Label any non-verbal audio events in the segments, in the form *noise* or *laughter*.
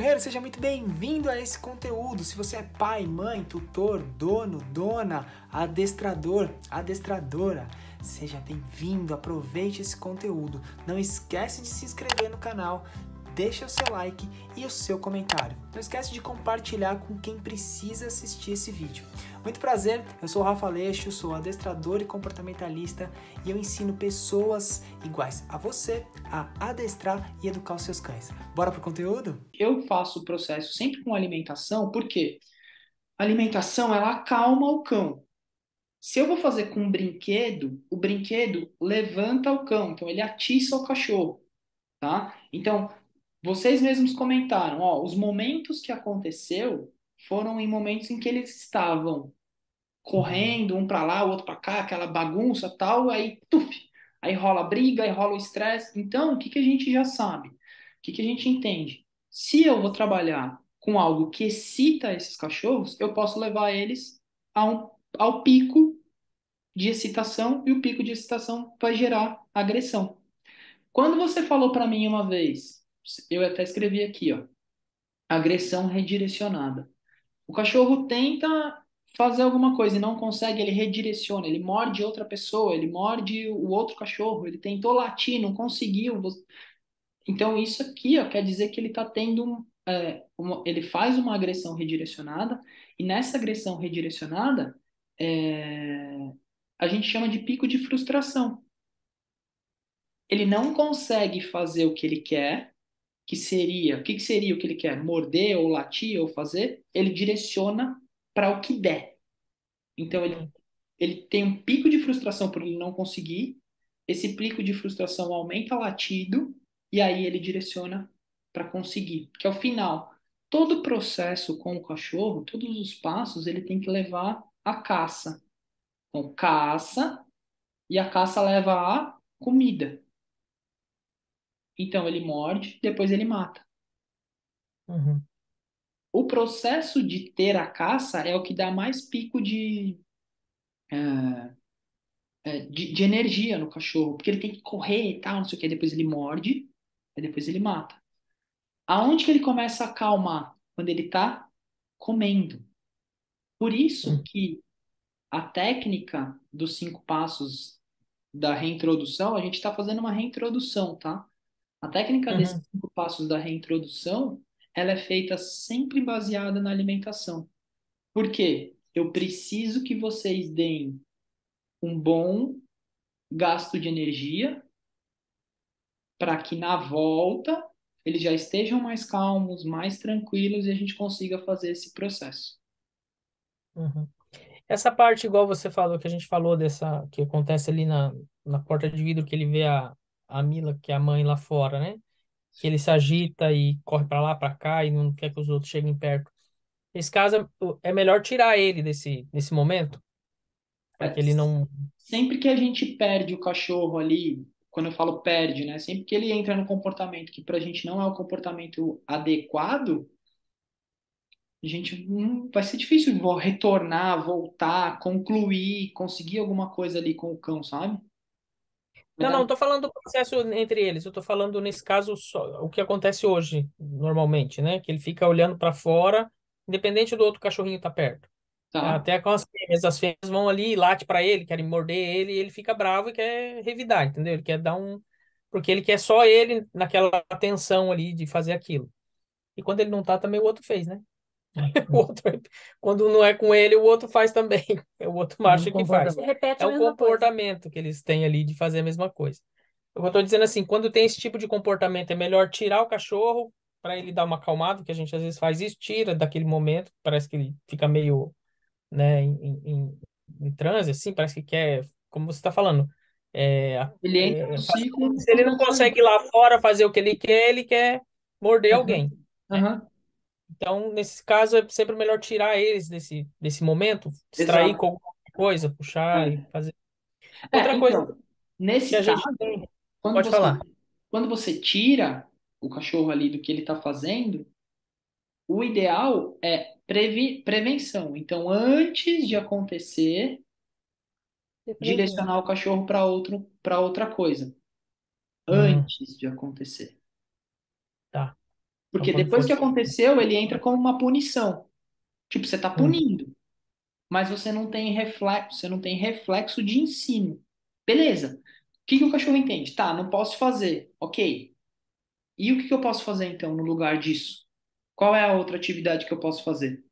Guerreiro, seja muito bem-vindo a esse conteúdo. Se você é pai, mãe, tutor, dono, dona, adestrador, adestradora, seja bem-vindo. Aproveite esse conteúdo. Não esquece de se inscrever no canal, deixa o seu like e o seu comentário. Não esquece de compartilhar com quem precisa assistir esse vídeo. Muito prazer, eu sou o Rafa Leixo, sou adestrador e comportamentalista e eu ensino pessoas iguais a você a adestrar e educar os seus cães. Bora pro conteúdo? Eu faço o processo sempre com alimentação, porque a alimentação ela acalma o cão. Se eu vou fazer com um brinquedo, o brinquedo levanta o cão, então ele atiça o cachorro, tá? Então, vocês mesmos comentaram, ó, os momentos que aconteceu foram em momentos em que eles estavam correndo, um para lá, o outro para cá, aquela bagunça tal, aí tuf, aí rola briga, aí rola o estresse. Então, o que, que a gente já sabe? O que, que a gente entende? Se eu vou trabalhar com algo que excita esses cachorros, eu posso levar eles ao, ao pico de excitação e o pico de excitação vai gerar agressão. Quando você falou para mim uma vez eu até escrevi aqui, ó, agressão redirecionada. O cachorro tenta fazer alguma coisa e não consegue, ele redireciona, ele morde outra pessoa, ele morde o outro cachorro, ele tentou latir, não conseguiu. Então isso aqui ó, quer dizer que ele está tendo, é, uma, ele faz uma agressão redirecionada e nessa agressão redirecionada é, a gente chama de pico de frustração. Ele não consegue fazer o que ele quer que seria, o que, que seria o que ele quer? Morder ou latir ou fazer? Ele direciona para o que der. Então ele, ele tem um pico de frustração por ele não conseguir, esse pico de frustração aumenta o latido e aí ele direciona para conseguir. Que ao final, todo o processo com o cachorro, todos os passos, ele tem que levar a caça. Então, caça e a caça leva a comida. Então ele morde, depois ele mata. Uhum. O processo de ter a caça é o que dá mais pico de, é, de, de, energia no cachorro, porque ele tem que correr e tal, não sei o que, depois ele morde, e depois ele mata. Aonde que ele começa a acalmar? Quando ele está comendo. Por isso uhum. que a técnica dos cinco passos da reintrodução, a gente está fazendo uma reintrodução, tá? A técnica uhum. desses cinco passos da reintrodução, ela é feita sempre baseada na alimentação. Por quê? Eu preciso que vocês deem um bom gasto de energia para que na volta eles já estejam mais calmos, mais tranquilos e a gente consiga fazer esse processo. Uhum. Essa parte, igual você falou, que a gente falou dessa, que acontece ali na, na porta de vidro, que ele vê a, a Mila, que é a mãe lá fora, né? Que ele se agita e corre para lá, para cá e não quer que os outros cheguem perto. Nesse caso, é melhor tirar ele desse, desse momento, para que ele não. Sempre que a gente perde o cachorro ali, quando eu falo perde, né? Sempre que ele entra no comportamento que para a gente não é o comportamento adequado, a gente hum, vai ser difícil retornar, voltar, concluir, conseguir alguma coisa ali com o cão, sabe? Não, não, tô falando do processo entre eles. Eu tô falando, nesse caso, só, o que acontece hoje, normalmente, né? Que ele fica olhando para fora, independente do outro cachorrinho estar tá perto. Tá. Até com as fêmeas, as fêmeas vão ali, late para ele, querem morder ele, e ele fica bravo e quer revidar, entendeu? Ele quer dar um. Porque ele quer só ele naquela atenção ali de fazer aquilo. E quando ele não tá, também o outro fez, né? *laughs* o outro, quando não é com ele, o outro faz também. É o outro macho que faz. é o comportamento coisa. que eles têm ali de fazer a mesma coisa. Eu estou dizendo assim, quando tem esse tipo de comportamento, é melhor tirar o cachorro para ele dar uma acalmada, que a gente às vezes faz isso, tira daquele momento, parece que ele fica meio né, em, em, em transe, assim, parece que quer, como você está falando, é, ele é, se ele não consegue ir lá fora fazer o que ele quer, ele quer morder uhum. alguém. Uhum. Então, nesse caso, é sempre melhor tirar eles desse, desse momento, distrair Exato. com alguma coisa, puxar é. e fazer. É, Outra então, coisa. Nesse caso, gente... quando, Pode você, falar. quando você tira o cachorro ali do que ele está fazendo, o ideal é previ, prevenção. Então, antes de acontecer, direcionar o cachorro para outro para outra coisa. Hum. Antes hum. de acontecer. Porque Quando depois que aconteceu, ele entra como uma punição. Tipo, você está Hum. punindo, mas você não tem reflexo, você não tem reflexo de ensino. Beleza. O que que o cachorro entende? Tá, não posso fazer. Ok. E o que que eu posso fazer então no lugar disso? Qual é a outra atividade que eu posso fazer?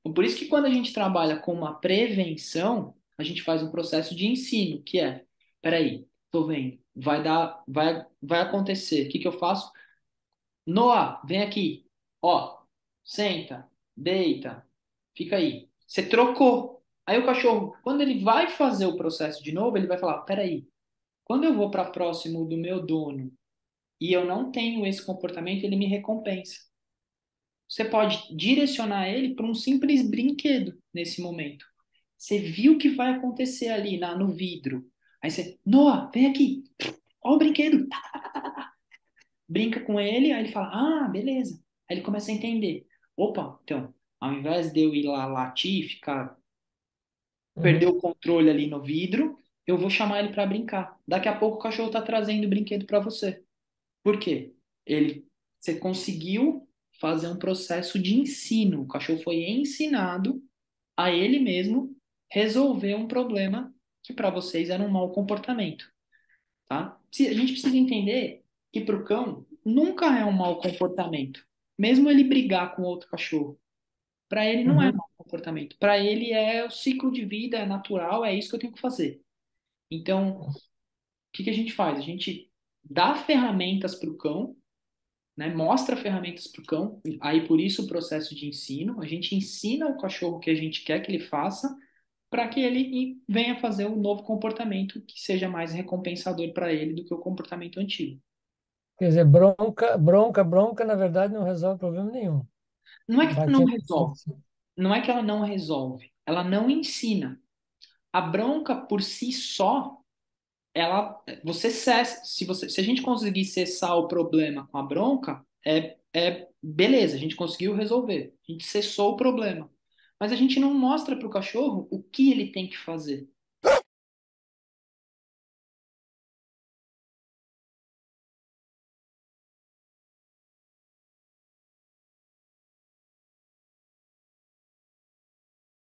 Então, por isso que quando a gente trabalha com uma prevenção, a gente faz um processo de ensino, que é, peraí, tô vendo, vai dar, vai, vai acontecer. O que que eu faço? Noah, vem aqui. Ó, senta, deita, fica aí. Você trocou. Aí o cachorro, quando ele vai fazer o processo de novo, ele vai falar: peraí, quando eu vou para próximo do meu dono e eu não tenho esse comportamento, ele me recompensa. Você pode direcionar ele para um simples brinquedo nesse momento. Você viu o que vai acontecer ali na, no vidro. Aí você, Noah, vem aqui. Ó o brinquedo. Tá. Brinca com ele, aí ele fala, ah, beleza. Aí ele começa a entender. Opa, então, ao invés de eu ir lá latir, ficar, perder o controle ali no vidro, eu vou chamar ele para brincar. Daqui a pouco o cachorro tá trazendo o brinquedo para você. Por quê? Ele, você conseguiu fazer um processo de ensino. O cachorro foi ensinado a ele mesmo resolver um problema que para vocês era um mau comportamento, tá? A gente precisa entender que para o cão nunca é um mau comportamento, mesmo ele brigar com outro cachorro. Para ele não é Uhum. mau comportamento. Para ele é o ciclo de vida, é natural, é isso que eu tenho que fazer. Então, o que que a gente faz? A gente dá ferramentas para o cão, né? Mostra ferramentas para o cão. Aí por isso o processo de ensino. A gente ensina o cachorro o que a gente quer que ele faça, para que ele venha fazer um novo comportamento que seja mais recompensador para ele do que o comportamento antigo. Quer dizer, bronca, bronca, bronca, na verdade, não resolve problema nenhum. Não é que ela não resolve, não é que ela não resolve, ela não ensina. A bronca por si só, ela, você cessa, se você, se a gente conseguir cessar o problema com a bronca, é, é beleza, a gente conseguiu resolver, a gente cessou o problema. Mas a gente não mostra para o cachorro o que ele tem que fazer.